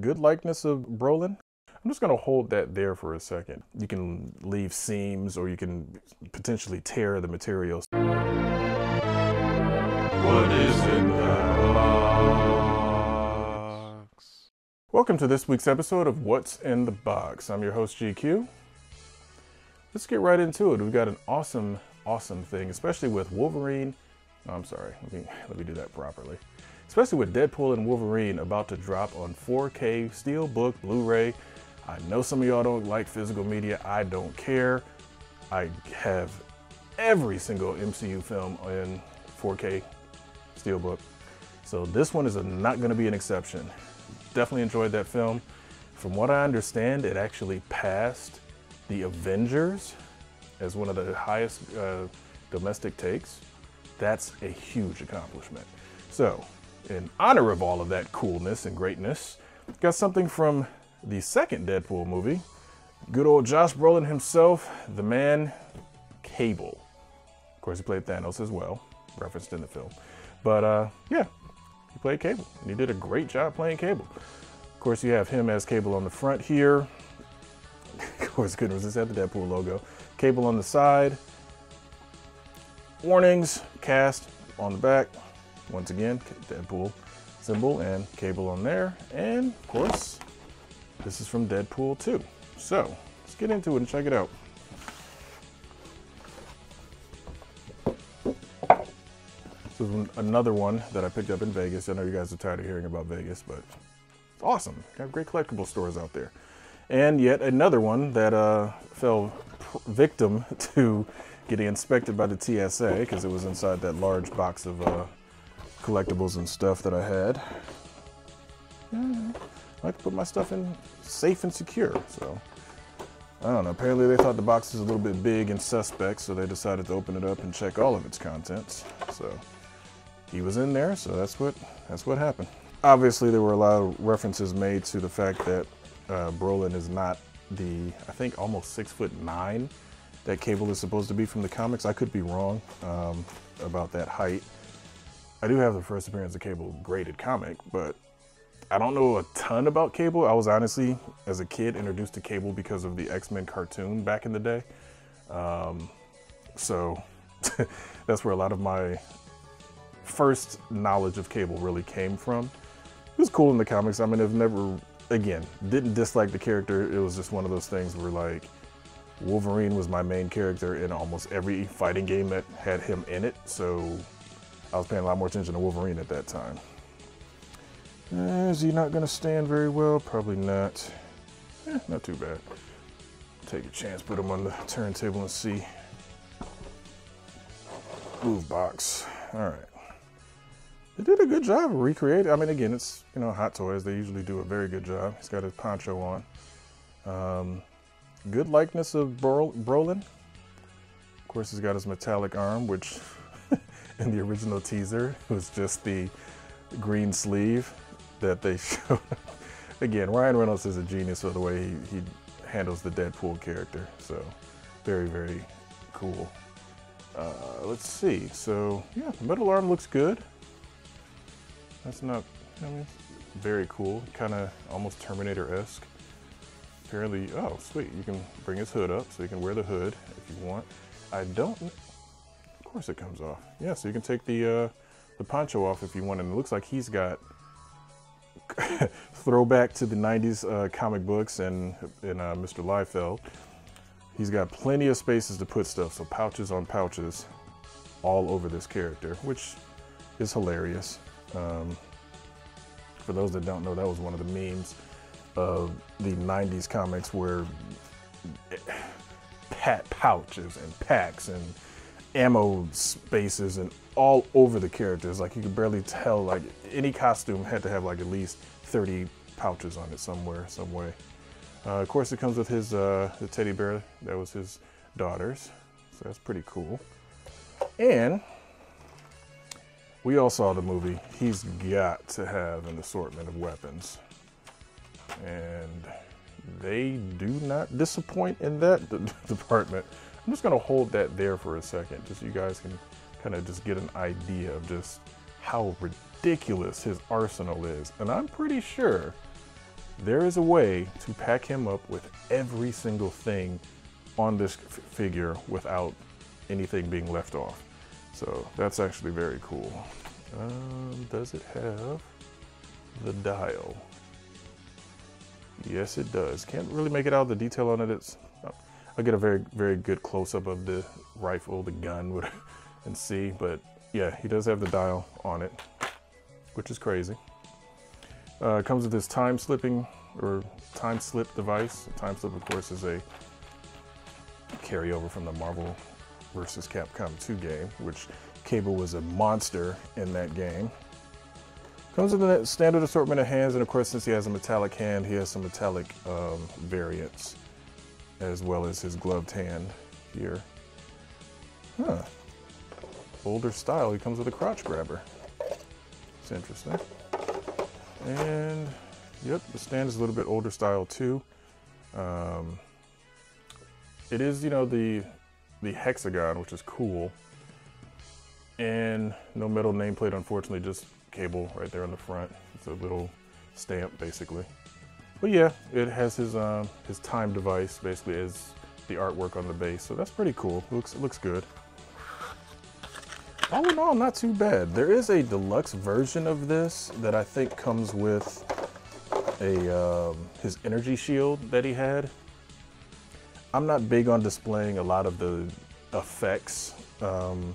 good likeness of Brolin. I'm just going to hold that there for a second. You can leave seams or you can potentially tear the materials. What is in the box? Welcome to this week's episode of What's in the Box. I'm your host, GQ. Let's get right into it. We've got an awesome, awesome thing, especially with Wolverine. Oh, I'm sorry, let me, let me do that properly especially with Deadpool and Wolverine about to drop on 4K Steelbook Blu-ray. I know some of y'all don't like physical media. I don't care. I have every single MCU film in 4K Steelbook. So this one is not going to be an exception. Definitely enjoyed that film. From what I understand, it actually passed The Avengers as one of the highest uh, domestic takes. That's a huge accomplishment. So in honor of all of that coolness and greatness, got something from the second Deadpool movie. Good old Josh Brolin himself, the man Cable. Of course, he played Thanos as well, referenced in the film. But uh, yeah, he played Cable, and he did a great job playing Cable. Of course, you have him as Cable on the front here. of course, couldn't resist at the Deadpool logo. Cable on the side. Warnings, cast on the back. Once again, Deadpool symbol and cable on there. And of course, this is from Deadpool 2. So let's get into it and check it out. This is another one that I picked up in Vegas. I know you guys are tired of hearing about Vegas, but it's awesome. Got great collectible stores out there. And yet another one that uh, fell victim to getting inspected by the TSA because it was inside that large box of uh, collectibles and stuff that I had. I like to put my stuff in safe and secure, so. I don't know, apparently they thought the box was a little bit big and suspect, so they decided to open it up and check all of its contents. So he was in there, so that's what that's what happened. Obviously, there were a lot of references made to the fact that uh, Brolin is not the, I think, almost six foot nine that Cable is supposed to be from the comics. I could be wrong um, about that height. I do have the first appearance of Cable graded comic, but I don't know a ton about Cable. I was honestly, as a kid, introduced to Cable because of the X-Men cartoon back in the day. Um, so that's where a lot of my first knowledge of Cable really came from. It was cool in the comics. I mean, I've never, again, didn't dislike the character. It was just one of those things where like, Wolverine was my main character in almost every fighting game that had him in it. So I was paying a lot more attention to Wolverine at that time. Is he not going to stand very well? Probably not. Eh, not too bad. Take a chance, put him on the turntable and see. Move box. All right. They did a good job of recreating. I mean, again, it's, you know, Hot Toys. They usually do a very good job. He's got his poncho on. Um, good likeness of Bro Brolin. Of course, he's got his metallic arm, which in the original teaser was just the green sleeve that they showed. Again, Ryan Reynolds is a genius for the way he, he handles the Deadpool character. So very, very cool. Uh, let's see. So yeah, the metal arm looks good. That's not, I mean, very cool. Kind of almost Terminator-esque. Apparently, oh sweet, you can bring his hood up so you can wear the hood if you want. I don't course it comes off. Yeah, so you can take the uh, the poncho off if you want, and it looks like he's got throwback to the 90s uh, comic books and, and uh, Mr. Liefeld. He's got plenty of spaces to put stuff, so pouches on pouches all over this character, which is hilarious. Um, for those that don't know, that was one of the memes of the 90s comics where eh, pat pouches and packs and ammo spaces and all over the characters. Like you could barely tell, like any costume had to have like at least 30 pouches on it somewhere, some way. Uh, of course, it comes with his uh, the teddy bear that was his daughter's, so that's pretty cool. And we all saw the movie. He's got to have an assortment of weapons, and they do not disappoint in that department. I'm just gonna hold that there for a second, just so you guys can kind of just get an idea of just how ridiculous his arsenal is. And I'm pretty sure there is a way to pack him up with every single thing on this figure without anything being left off. So that's actually very cool. Um, does it have the dial? Yes, it does. Can't really make it out. The detail on it, it's, I'll get a very, very good close-up of the rifle, the gun, and see. But yeah, he does have the dial on it, which is crazy. Uh, comes with this time slipping or time slip device. Time slip, of course, is a carryover from the Marvel versus Capcom 2 game, which Cable was a monster in that game. Comes with a standard assortment of hands, and of course, since he has a metallic hand, he has some metallic um, variants, as well as his gloved hand here. Huh. Older style, he comes with a crotch grabber. It's interesting. And, yep, the stand is a little bit older style too. Um, it is, you know, the the hexagon, which is cool. And no metal nameplate, unfortunately, just cable right there on the front. It's a little stamp, basically. But yeah, it has his um, his time device, basically, as the artwork on the base. So that's pretty cool. looks it looks good. All in all, not too bad. There is a deluxe version of this that I think comes with a um, his energy shield that he had. I'm not big on displaying a lot of the effects. Um,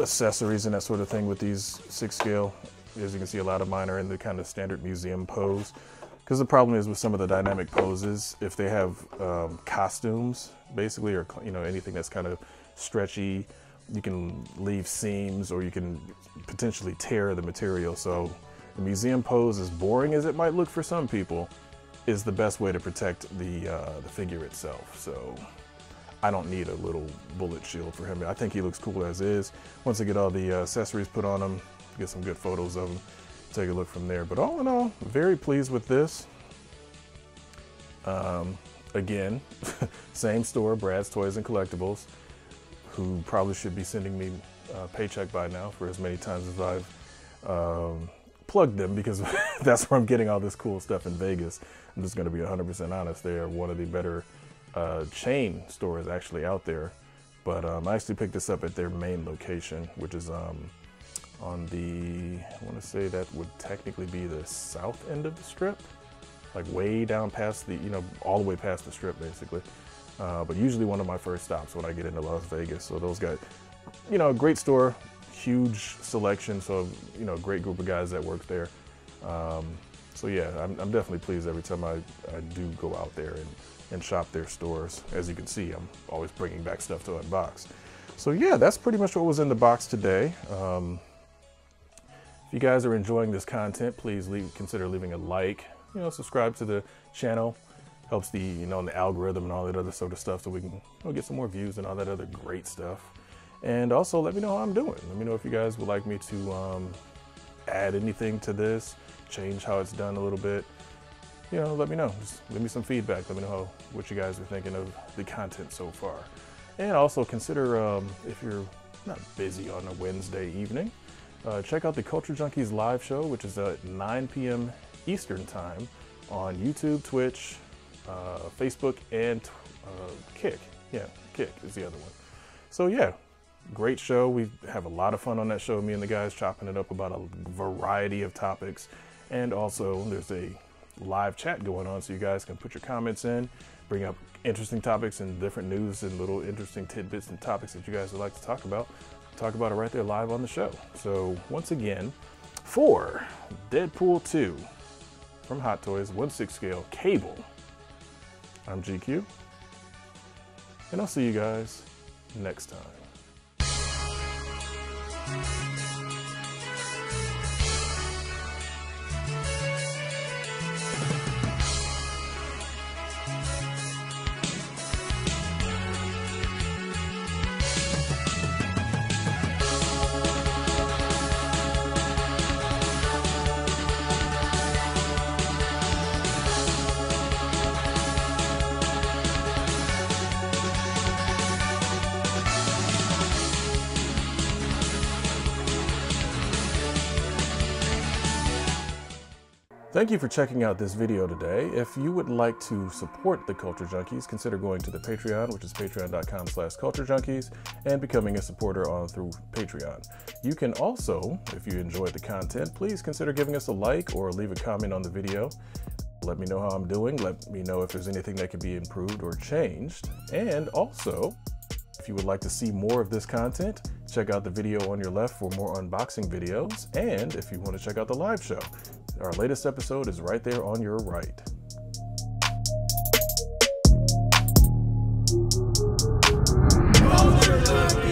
accessories and that sort of thing with these six scale. As you can see, a lot of mine are in the kind of standard museum pose. Because the problem is with some of the dynamic poses, if they have um, costumes, basically, or you know anything that's kind of stretchy, you can leave seams or you can potentially tear the material. So the museum pose, as boring as it might look for some people, is the best way to protect the uh, the figure itself. So I don't need a little bullet shield for him. I think he looks cool as is. Once I get all the uh, accessories put on him, get some good photos of them. take a look from there. But all in all, very pleased with this. Um, again, same store, Brad's Toys and Collectibles, who probably should be sending me a paycheck by now for as many times as I've um, plugged them because that's where I'm getting all this cool stuff in Vegas. I'm just going to be 100% honest. They are one of the better uh, chain stores actually out there. But um, I actually picked this up at their main location, which is um, on the, I want to say that would technically be the south end of the strip, like way down past the, you know, all the way past the strip basically. Uh, but usually one of my first stops when I get into Las Vegas. So those guys, you know, great store, huge selection. So, you know, great group of guys that work there. Um, so yeah, I'm, I'm, definitely pleased every time I, I do go out there and and shop their stores. As you can see, I'm always bringing back stuff to unbox. So yeah, that's pretty much what was in the box today. Um, you guys are enjoying this content, please leave, consider leaving a like, you know, subscribe to the channel. Helps the, you know, the algorithm and all that other sort of stuff so we can you know, get some more views and all that other great stuff. And also let me know how I'm doing. Let me know if you guys would like me to um, add anything to this, change how it's done a little bit you know, let me know. Just give me some feedback. Let me know how, what you guys are thinking of the content so far. And also consider um, if you're not busy on a Wednesday evening, uh, check out the Culture Junkies live show, which is at 9 p.m. Eastern Time on YouTube, Twitch, uh, Facebook, and uh, Kick. Yeah, Kick is the other one. So yeah, great show. We have a lot of fun on that show. Me and the guys chopping it up about a variety of topics. And also, there's a live chat going on so you guys can put your comments in, bring up interesting topics and different news and little interesting tidbits and topics that you guys would like to talk about. Talk about it right there live on the show. So once again, for Deadpool 2 from Hot Toys, 1/6 scale cable. I'm GQ, and I'll see you guys next time. Thank you for checking out this video today. If you would like to support the Culture Junkies, consider going to the Patreon, which is patreon.com slash culturejunkies, and becoming a supporter on through Patreon. You can also, if you enjoyed the content, please consider giving us a like or leave a comment on the video. Let me know how I'm doing. Let me know if there's anything that can be improved or changed. And also, if you would like to see more of this content, check out the video on your left for more unboxing videos. And if you want to check out the live show, our latest episode is right there on your right. Culture